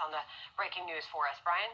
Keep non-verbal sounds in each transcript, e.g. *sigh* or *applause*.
on the breaking news for us. Brian?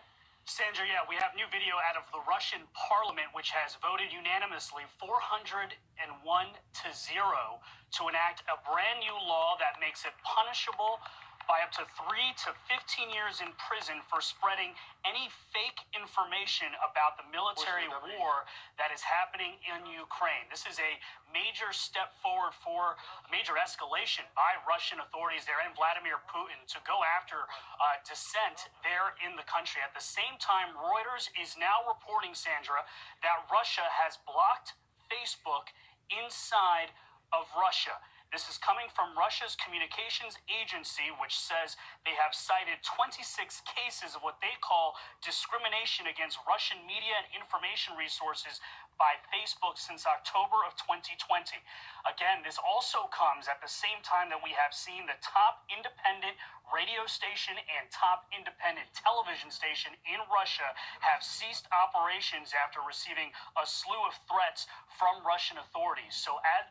Sandra, yeah, we have new video out of the Russian parliament, which has voted unanimously 401 to 0 to enact a brand new law that makes it punishable by up to 3 to 15 years in prison for spreading any fake information about the military war that is happening in Ukraine. This is a major step forward for major escalation by Russian authorities there and Vladimir Putin to go after uh, dissent there in the country. At the same time, Reuters is now reporting, Sandra, that Russia has blocked Facebook inside of Russia. This is coming from Russia's communications agency, which says they have cited 26 cases of what they call discrimination against Russian media and information resources by Facebook since October of 2020. Again, this also comes at the same time that we have seen the top independent radio station and top independent television station in Russia have ceased operations after receiving a slew of threats from Russian authorities. So, at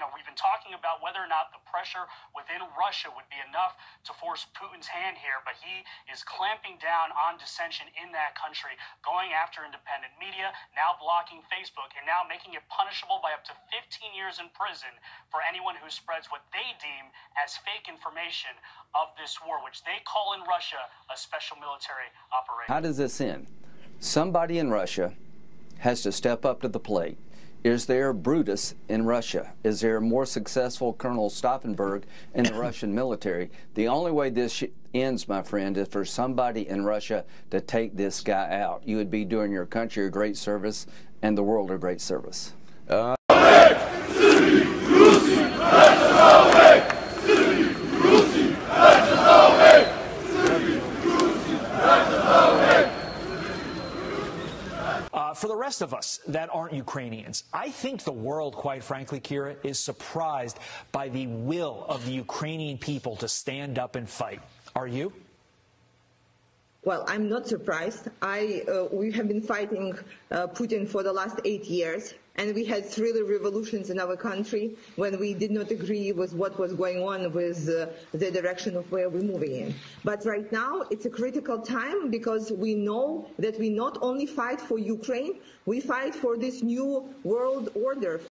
you know, we've been talking about whether or not the pressure within Russia would be enough to force Putin's hand here, but he is clamping down on dissension in that country, going after independent media, now blocking Facebook, and now making it punishable by up to 15 years in prison for anyone who spreads what they deem as fake information of this war, which they call in Russia a special military operation. How does this end? Somebody in Russia has to step up to the plate is there Brutus in Russia? Is there a more successful Colonel Stauffenberg in the *coughs* Russian military? The only way this ends, my friend, is for somebody in Russia to take this guy out. You would be doing your country a great service and the world a great service. Uh for the rest of us that aren't Ukrainians, I think the world, quite frankly, Kira, is surprised by the will of the Ukrainian people to stand up and fight. Are you? Well, I'm not surprised. I, uh, we have been fighting uh, Putin for the last eight years, and we had three revolutions in our country when we did not agree with what was going on with uh, the direction of where we're moving in. But right now, it's a critical time because we know that we not only fight for Ukraine, we fight for this new world order.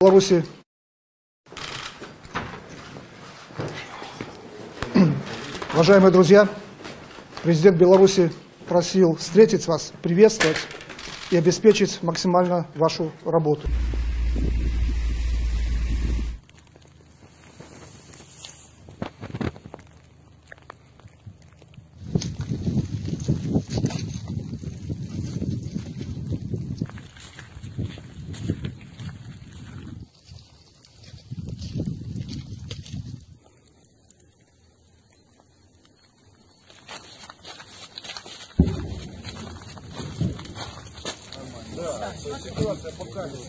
Беларуси. Уважаемые друзья, президент Беларуси просил встретить вас, приветствовать и обеспечить максимально вашу работу. Все ситуация покажет.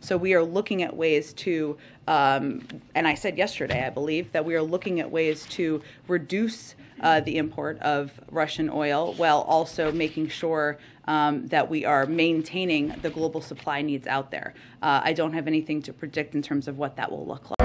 So we are looking at ways to, um, and I said yesterday, I believe, that we are looking at ways to reduce uh, the import of Russian oil while also making sure um, that we are maintaining the global supply needs out there. Uh, I don't have anything to predict in terms of what that will look like.